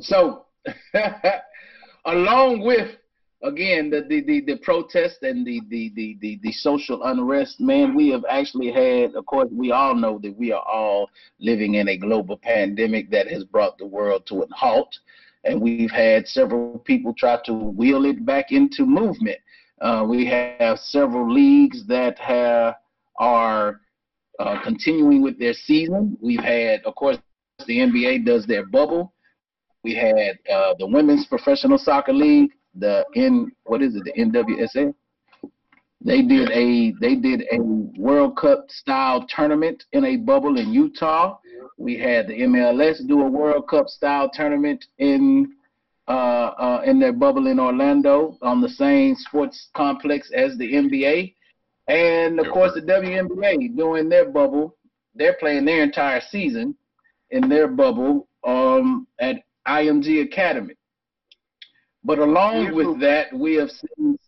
So, along with again the the the, the protest and the, the the the the social unrest, man, we have actually had. Of course, we all know that we are all living in a global pandemic that has brought the world to a halt, and we've had several people try to wheel it back into movement. Uh, we have several leagues that have are uh, continuing with their season. We've had, of course, the NBA does their bubble. We had uh, the Women's Professional Soccer League, the N what is it, the NWSL. They did a they did a World Cup style tournament in a bubble in Utah. We had the MLS do a World Cup style tournament in uh, uh, in their bubble in Orlando on the same sports complex as the NBA. And of course, the WNBA doing their bubble. They're playing their entire season in their bubble um, at IMG Academy. But along with that, we have seen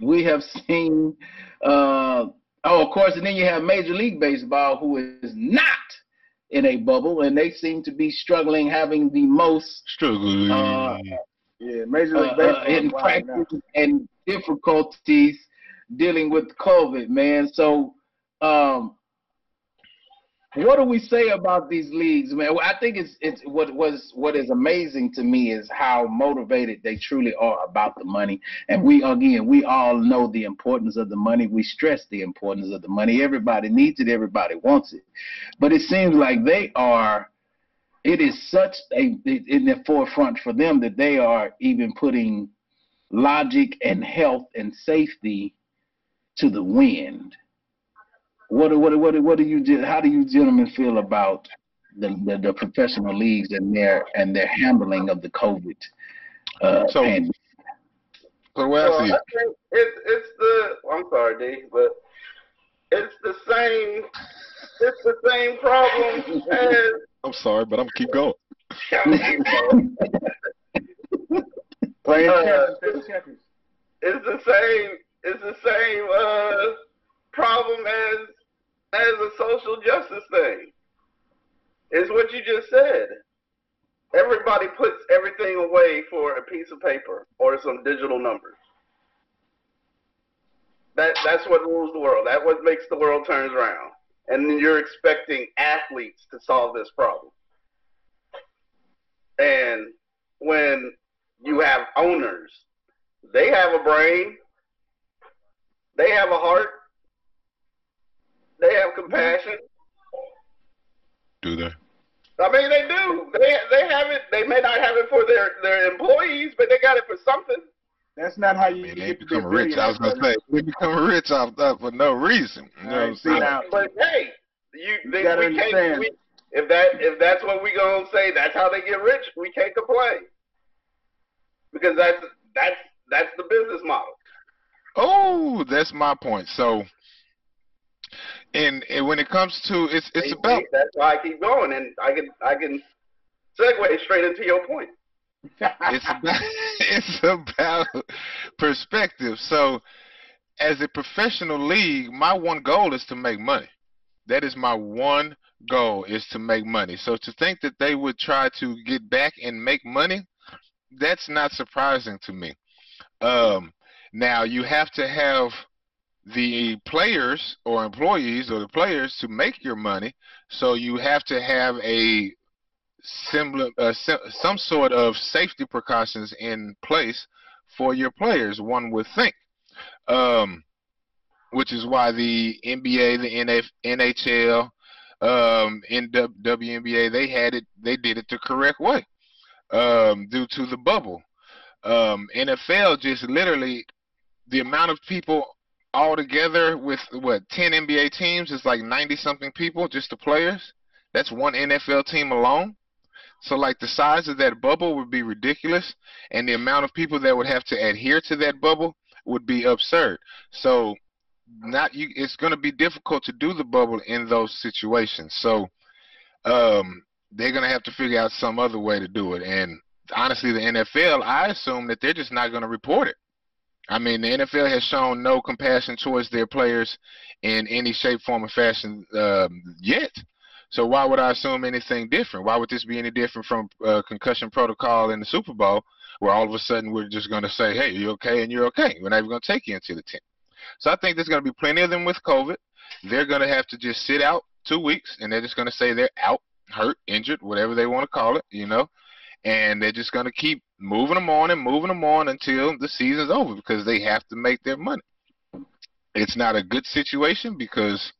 we have seen uh, oh, of course, and then you have Major League Baseball, who is not in a bubble, and they seem to be struggling, having the most struggling. Uh, yeah, Major League uh, Baseball uh, in practice and difficulties dealing with COVID, man. So, um, what do we say about these leagues, man? I think it's it's what was what is amazing to me is how motivated they truly are about the money. And we again, we all know the importance of the money. We stress the importance of the money. Everybody needs it. Everybody wants it. But it seems like they are. It is such a in the forefront for them that they are even putting logic and health and safety to the wind. What what what what do you how do you gentlemen feel about the, the, the professional leagues and their and their handling of the COVID uh, so, pandemic? So well, I think it's it's the I'm sorry, D, but it's the same it's the same problem as I'm sorry, but I'm keep going. Playing uh, it's the same it's the same uh, problem as as a social justice thing. It's what you just said. Everybody puts everything away for a piece of paper or some digital numbers. That that's what rules the world. That's what makes the world turns around. And then you're expecting athletes to solve this problem. And when you have owners, they have a brain, they have a heart. They have compassion. Do they? I mean, they do. They they have it. They may not have it for their their employees, but they got it for something. That's not how you. I mean, they become rich. I was gonna say they become rich off that for no reason. You know what I'm saying? Now, but hey, you, you they, we understand. can't. We, if that if that's what we gonna say, that's how they get rich. We can't complain because that's that's that's the business model. Oh, that's my point. So, and, and when it comes to it's it's about that's why I keep going, and I can I can segue straight into your point. it's about it's about perspective. So, as a professional league, my one goal is to make money. That is my one goal is to make money. So to think that they would try to get back and make money, that's not surprising to me. Um, now you have to have the players or employees or the players to make your money. So you have to have a similar, uh, some sort of safety precautions in place for your players. One would think, um, which is why the NBA, the NHL, um, WNBA, they had it, they did it the correct way um, due to the bubble. Um, NFL just literally the amount of people all together with what 10 NBA teams is like 90 something people, just the players. That's one NFL team alone. So like the size of that bubble would be ridiculous, and the amount of people that would have to adhere to that bubble would be absurd. So not you it's going to be difficult to do the bubble in those situations. So um, they're going to have to figure out some other way to do it. And honestly, the NFL, I assume that they're just not going to report it. I mean, the NFL has shown no compassion towards their players in any shape, form, or fashion um, yet. So why would I assume anything different? Why would this be any different from uh, concussion protocol in the Super Bowl, where all of a sudden we're just going to say, "Hey, you're okay?" and you're okay. We're not even going to take you into the tent. So I think there's going to be plenty of them with COVID. They're going to have to just sit out two weeks, and they're just going to say they're out, hurt, injured, whatever they want to call it, you know. And they're just going to keep moving them on and moving them on until the season's over because they have to make their money. It's not a good situation because,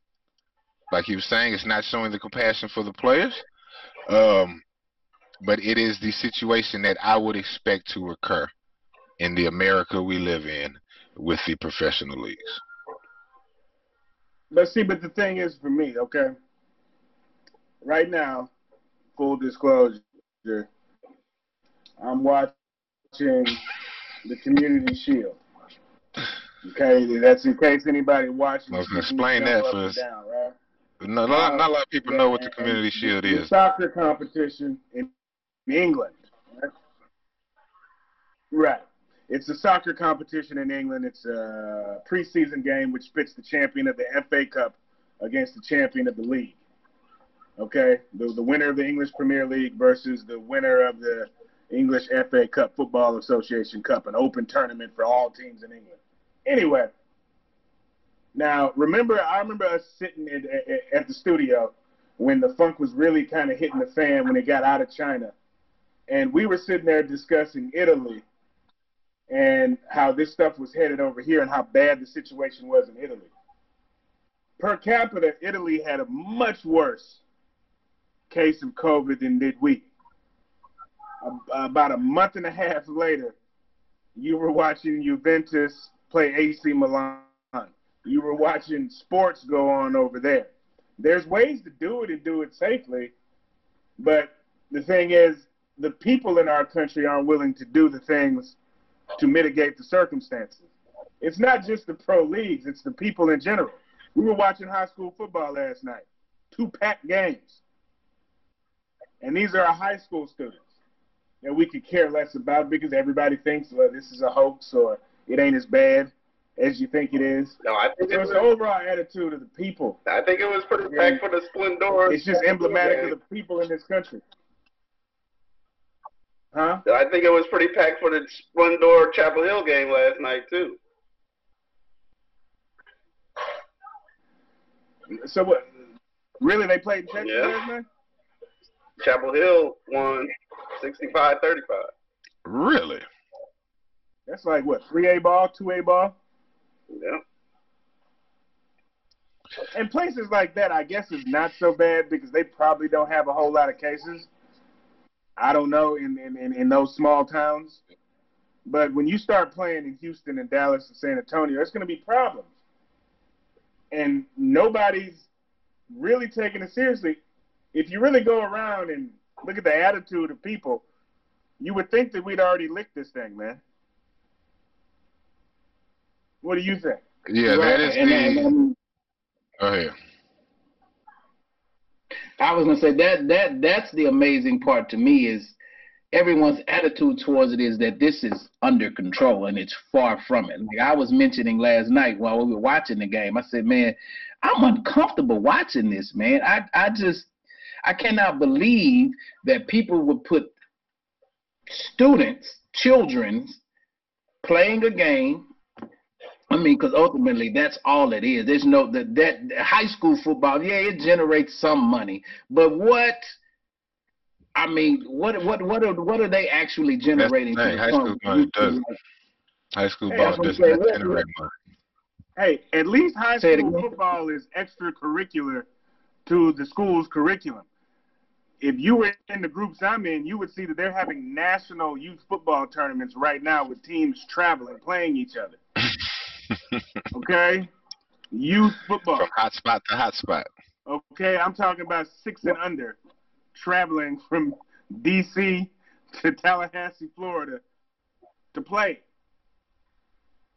like he was saying, it's not showing the compassion for the players. Um, but it is the situation that I would expect to occur in the America we live in with the professional leagues. But see, but the thing is for me, okay, right now, full disclosure, I'm watching the Community Shield. Okay, that's in case anybody. I was gonna explain that for down, right? No, not, not a lot of uh, people know what the Community Shield is. Soccer competition in England. Right? right. It's a soccer competition in England. It's a preseason game which pits the champion of the FA Cup against the champion of the league. Okay, the, the winner of the English Premier League versus the winner of the English FA Cup Football Association Cup, an open tournament for all teams in England. Anyway, now remember, I remember us sitting at, at, the studio when the funk was really kind of hitting the fan when it got out of China, and we were sitting there discussing Italy and how this stuff was headed over here and how bad the situation was in Italy. Per capita, Italy had a much worse case of COVID than did we. About a month and a half later, you were watching Juventus play AC Milan. You were watching sports go on over there. There's ways to do it and do it safely, but the thing is, the people in our country aren't willing to do the things to mitigate the circumstances. It's not just the pro leagues, it's the people in general. We were watching high school football last night, two packed games. And these are our high school students that we could care less about because everybody thinks, well, this is a hoax or it ain't as bad as you think it is. No, I think so it it's was, the overall attitude of the people. I think it was pretty packed for the Splendor. It's just emblematic of the people in this country. Huh? I think it was pretty packed for the Splendor Chapel Hill game last night too. So what? Really, they played in Texas yeah. last night? Chapel Hill won 65-35. Really? That's like what? Three A ball, two A ball. Yeah. And places like that, I guess, is not so bad because they probably don't have a whole lot of cases. I don't know in, in, in, in those small towns. But when you start playing in Houston and Dallas and San Antonio, it's going to be problems. And nobody's really taking it seriously. If you really go around and look at the attitude of people, you would think that we'd already licked this thing, man. What do you think? Yeah, right. that is and, the. And, and, um, go ahead. I was gonna say that that that's the amazing part to me is everyone's attitude towards it is that this is under control and it's far from it. Like I was mentioning last night while we were watching the game, I said, "Man, I'm uncomfortable watching this, man. I I just I cannot believe that people would put students, children, playing a game I mean, because ultimately that's all it is. There's no that that high school football. Yeah, it generates some money, but what? I mean, what what what are what are they actually generating? Hey, high school money does. High school hey, ball does not generate money. Hey, at least high school football is extracurricular to the school's curriculum. If you were in the groups I'm in, you would see that they're having national youth football tournaments right now with teams traveling, playing each other. okay? Youth football. From hot spot to hot spot. Okay, I'm talking about six and under, traveling from D.C. to Tallahassee, Florida, to play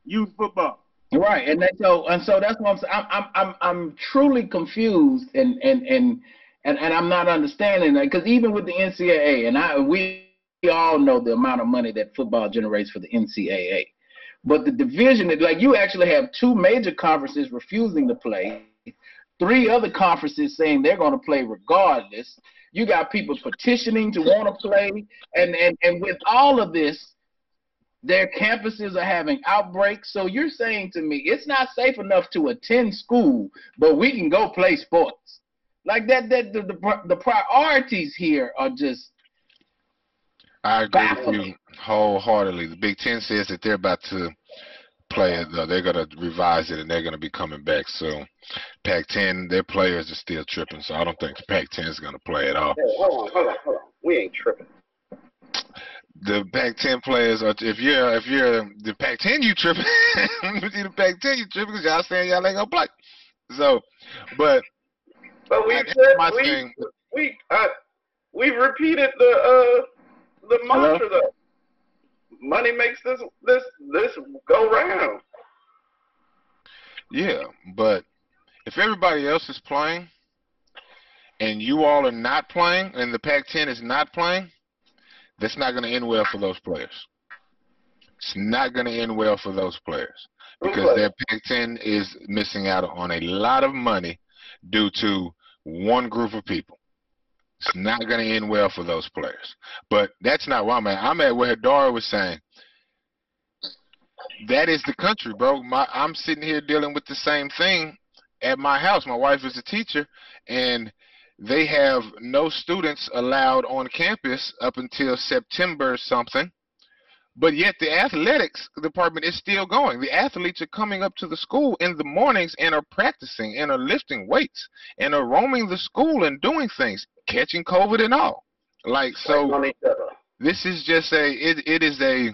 youth football. Right, and that, so and so that's what I'm saying. I'm I'm I'm, I'm truly confused and and and and, and I'm not understanding that because even with the NCAA and I we all know the amount of money that football generates for the NCAA. But the division, like you actually have two major conferences refusing to play, three other conferences saying they're going to play regardless. You got people petitioning to want to play, and and and with all of this, their campuses are having outbreaks. So you're saying to me it's not safe enough to attend school, but we can go play sports. Like that, that the the, the priorities here are just. I agree baffling. with you wholeheartedly. The Big Ten says that they're about to play it. Uh, they're gonna revise it and they're gonna be coming back. So Pac-10, their players are still tripping. So I don't think the Pac-10 is gonna play at all. Hey, hold on, hold on, hold on. We ain't tripping the Pac-10 players are if you're if you're the Pac-10 you tripping the Pac-10 you tripping because y'all saying y'all ain't gonna play. So, but but we said we thing. we uh, we repeated the uh the mantra though. Money makes this this this go round. Yeah, but if everybody else is playing and you all are not playing and the Pac-10 is not playing that's not going to end well for those players. It's not going to end well for those players because their Pac-10 is missing out on a lot of money due to one group of people. It's not going to end well for those players. But that's not why I'm at. I'm at where Dara was saying. That is the country, bro. My, I'm sitting here dealing with the same thing at my house. My wife is a teacher, and – they have no students allowed on campus up until September something. But yet the athletics department is still going. The athletes are coming up to the school in the mornings and are practicing and are lifting weights and are roaming the school and doing things, catching COVID and all. Like so this is just a it, it is a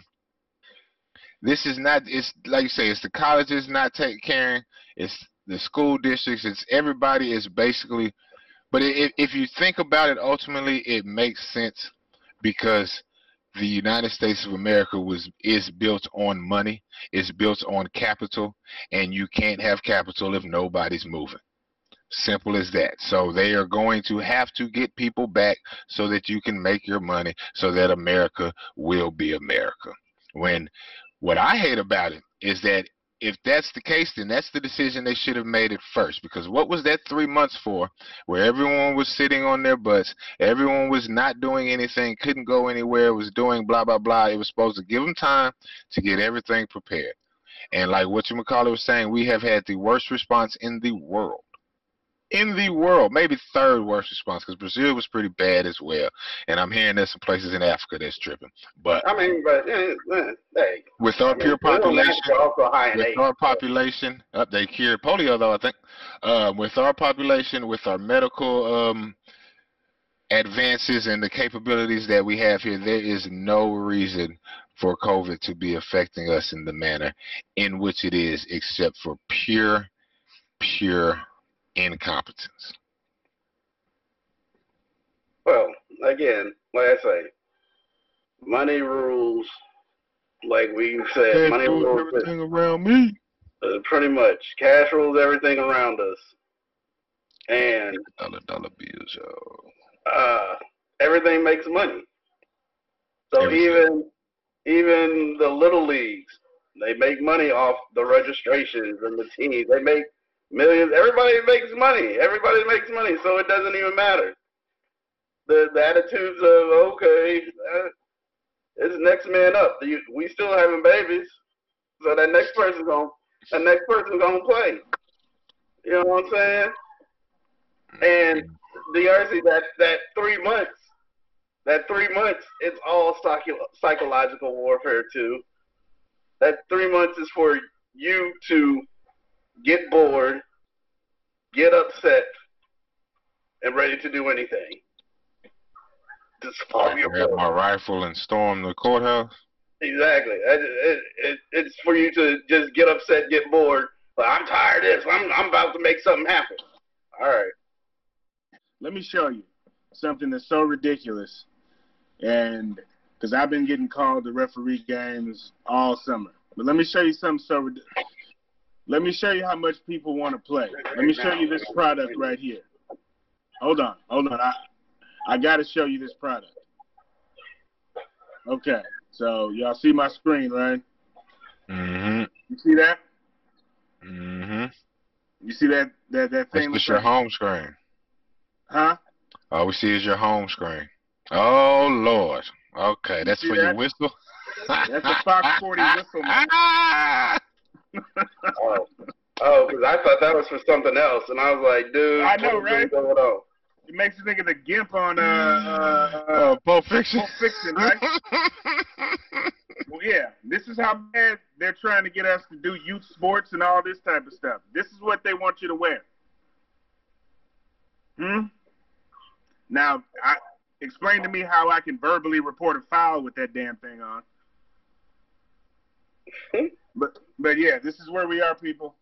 this is not it's like you say, it's the colleges not taking care, it's the school districts, it's everybody is basically but if, if you think about it, ultimately, it makes sense because the United States of America was is built on money, it's built on capital, and you can't have capital if nobody's moving. Simple as that. So they are going to have to get people back so that you can make your money so that America will be America. When what I hate about it is that if that's the case, then that's the decision they should have made it first. Because what was that three months for, where everyone was sitting on their butts, everyone was not doing anything, couldn't go anywhere, was doing blah blah blah. It was supposed to give them time to get everything prepared. And like what you McCauley was saying, we have had the worst response in the world in the world, maybe third worst response because Brazil was pretty bad as well. And I'm hearing there's some places in Africa that's tripping. But I mean, but uh, hey, with our I mean, pure population, with our population, uh, they cured polio though I think. Uh, with our population, with our medical um, advances and the capabilities that we have here, there is no reason for COVID to be affecting us in the manner in which it is, except for pure, pure incompetence? Well, again, like I say, money rules. Like we said, cash money rules everything around me. Uh, pretty much, cash rules everything around us, and dollar dollar bills, y'all. Uh, everything makes money. So everything. even even the little leagues, they make money off the registrations and the teams. They make Millions. Everybody makes money. Everybody makes money, so it doesn't even matter. The, the attitudes of okay, uh, it's next man up. We still having babies, so that next person's going that next person gonna play. You know what I'm saying? And the RC that that three months, that three months, it's all psychological warfare too. That three months is for you to get bored, get upset, and ready to do anything. Just follow your grab my rifle and storm the courthouse. Exactly. It, it, it, it's for you to just get upset, get bored. But I'm tired of this. I'm I'm about to make something happen. All right. Let me show you something that's so ridiculous, and because I've been getting called to referee games all summer. But let me show you something so let me show you how much people want to play. Let me show you this product right here. Hold on, hold on. I I got to show you this product. Okay, so y'all see my screen, right? Mhm. You see that? Mhm. You see that that that thing? That's your home screen. Huh? All we see is your home screen. Oh Lord. Okay, that's for that? your whistle. That's a Fox 40 whistle. Man. Oh, oh, because I thought that was for something else, and I was like, dude, I know, what's right? Going on? It makes you think of the gimp on uh, uh, uh oh, Pulp Fiction. Pulp Fiction, right? well, yeah. This is how bad they're trying to get us to do youth sports and all this type of stuff. This is what they want you to wear. Hmm. Now, I, explain to me how I can verbally report a foul with that damn thing on. but but yeah, this is where we are, people.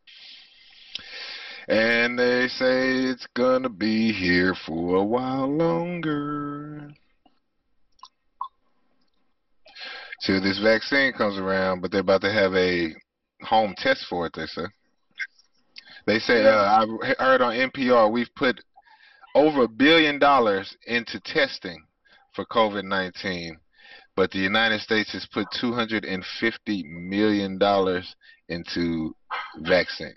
And they say it's gonna be here for a while longer. Till this vaccine comes around, but they're about to have a home test for it. They say. They say uh, I heard on NPR we've put over a billion dollars into testing for COVID nineteen, but the United States has put two hundred and fifty million dollars into vaccines.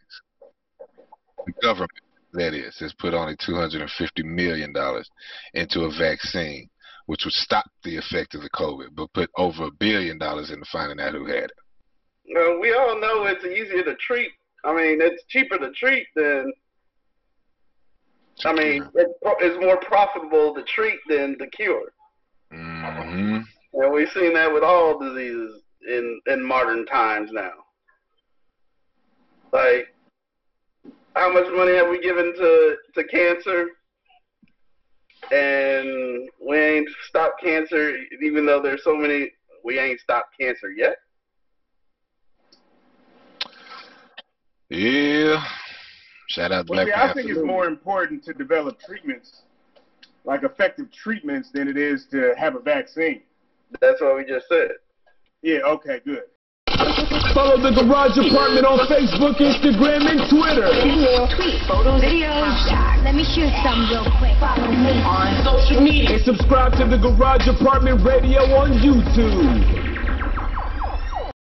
The government, that is, has put only two hundred and fifty million dollars into a vaccine, which would stop the effect of the COVID, but put over a billion dollars into finding out who had it. Well, we all know it's easier to treat. I mean, it's cheaper to treat than. I mean, it's, it's more profitable to treat than to cure. Mm-hmm. And we've seen that with all diseases in in modern times now. Like, how much money have we given to to cancer? And we ain't stopped cancer, even though there's so many. We ain't stopped cancer yet. Yeah. Shout out well, Black see, I think it's more important to develop treatments, like effective treatments, than it is to have a vaccine. That's what we just said. Yeah. Okay. Good. Follow the Garage Apartment on Facebook, Instagram, and Twitter. Video, tweet, photos, videos. Let me shoot some real quick. Follow me on social media. And subscribe to the Garage Apartment Radio on YouTube.